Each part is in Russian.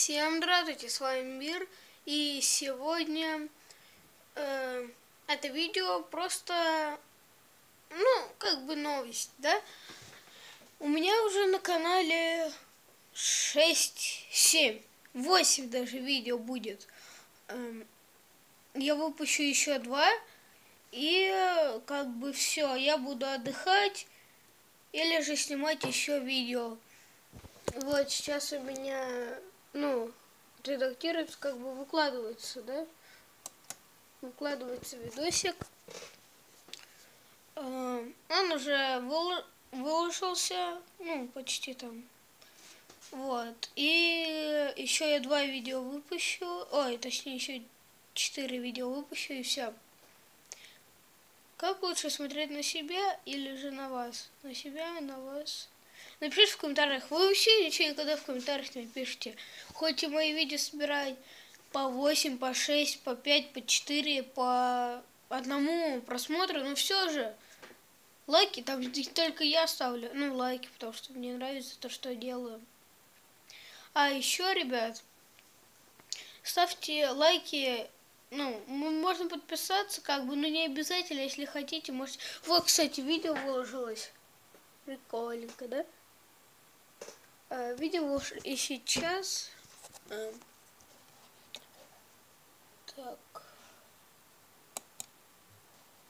Всем здравствуйте, с вами Мир, и сегодня э, это видео просто, ну, как бы новость, да? У меня уже на канале 6, 7, 8 даже видео будет. Э, я выпущу еще два, и как бы все, я буду отдыхать или же снимать еще видео. Вот сейчас у меня ну, редактируется, как бы выкладывается, да? Выкладывается видосик. А, он уже выложился, ну, почти там. Вот. И еще я два видео выпущу. Ой, точнее, еще четыре видео выпущу и все. Как лучше смотреть на себя или же на вас? На себя и на вас. Напишите в комментариях. Вы вообще ничего никогда в комментариях не пишите. Хоть и мои видео собирать по 8, по 6, по 5, по 4, по одному просмотру, но все же лайки, там только я ставлю, ну, лайки, потому что мне нравится то, что я делаю. А еще, ребят, ставьте лайки, ну, можно подписаться, как бы, но не обязательно, если хотите, можете... Вот, кстати, видео выложилось. Прикольненько, да? А, видео и сейчас. А, так.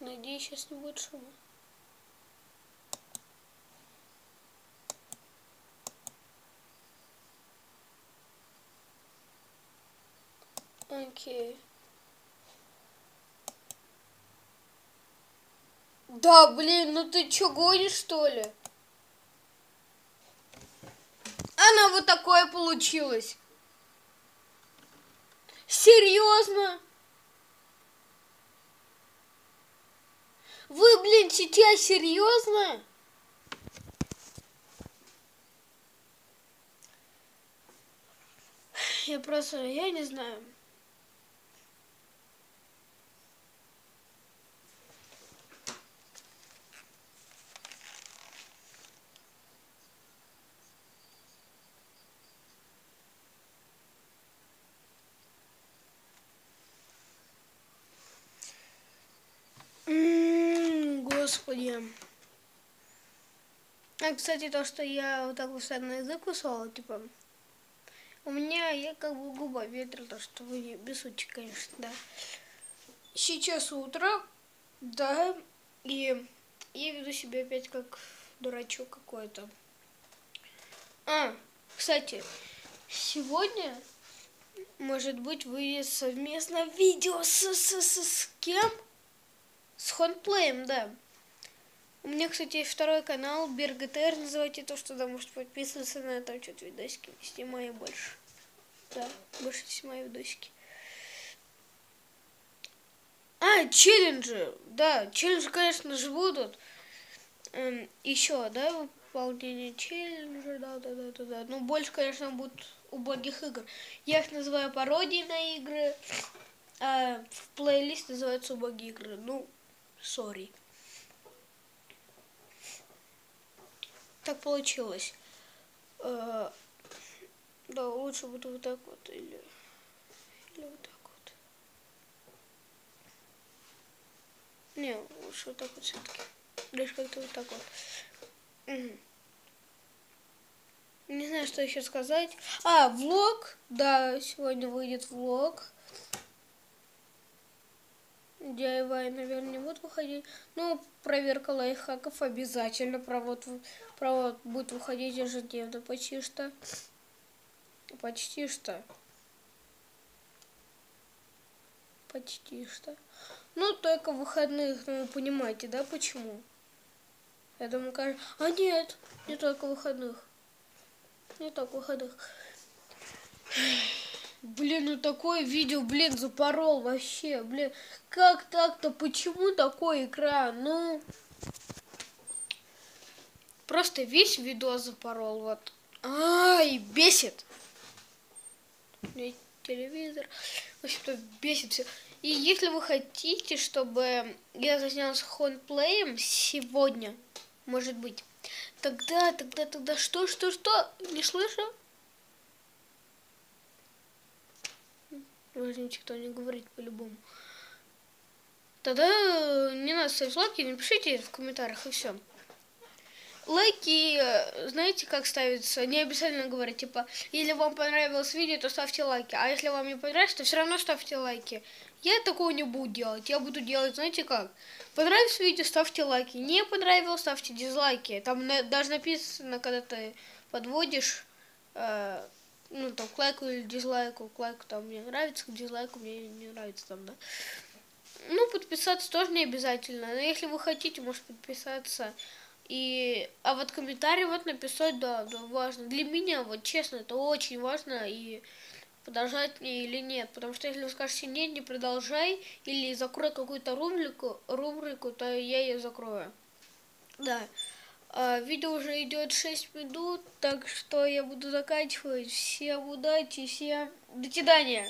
Надеюсь, сейчас не будет шума. Окей. Да, блин, ну ты чё гонишь, что ли? Она вот такое получилось. Серьезно? Вы, блин, сейчас серьезно? Я просто, я не знаю. Господи. А, кстати, то, что я вот так вот на язык кусала, типа, у меня, я как бы губа ветра, то, что вы не бесучи, конечно, да. Сейчас утро, да, и я веду себя опять как дурачок какой-то. А, кстати, сегодня, может быть, выйдет совместно видео с, с, с, с кем? С Хонплеем, да. У меня, кстати, есть второй канал, БирГТР, называйте то, что да, может подписываться на там что-то видосики снимаю больше. Да, больше снимаю видосики. А, челленджи, да, челленджи, конечно же, будут. Эм, еще, да, выполнение челленджа, да, да, да, да, да. Ну, больше, конечно, будут убогих игр. Я их называю пародии на игры, а в плейлист называются убогие игры. Ну, сори. Так получилось. Э, да, лучше будет вот так вот или, или вот так вот. Не, лучше вот так вот все-таки. Лишь как-то вот так вот. Не знаю, что еще сказать. А, влог. Да, сегодня выйдет влог. DIY, наверное, будет выходить. Ну, проверка лайфхаков обязательно. Провод, провод будет выходить ежедневно почти что. Почти что. Почти что. Ну, только выходных, ну, вы понимаете, да, почему? Я думаю, кажется... А нет, не только выходных. Не только выходных. Блин, ну такое видео, блин, запорол вообще, блин. Как так-то? Почему такой экран? Ну... Просто весь видос запорол, вот. Ай, бесит. Телевизор. В общем-то, бесит все. И если вы хотите, чтобы я занялся хонплеем сегодня, может быть, тогда, тогда, тогда, что, что, что? Не слышу? Возьмите, кто не говорит по-любому. Тогда не надо ставить лайки, напишите в комментариях и все. Лайки, знаете, как ставится? Не обязательно говорить, типа, если вам понравилось видео, то ставьте лайки. А если вам не понравилось, то все равно ставьте лайки. Я такого не буду делать. Я буду делать, знаете как? Понравилось видео, ставьте лайки. Не понравилось, ставьте дизлайки. Там даже написано, когда ты подводишь, э, ну, там, к лайку или дизлайку. К лайку там мне нравится, к дизлайку мне не нравится там, да. Ну, подписаться тоже не обязательно. Но если вы хотите, можете подписаться. И, а вот комментарий вот написать, да, да, важно. Для меня, вот честно, это очень важно. И продолжать мне или нет. Потому что если вы скажете нет, не продолжай, или закрой какую-то рубрику, рубрику, то я ее закрою. Да. А, видео уже идет 6 минут, так что я буду заканчивать. Всем удачи, всем до свидания.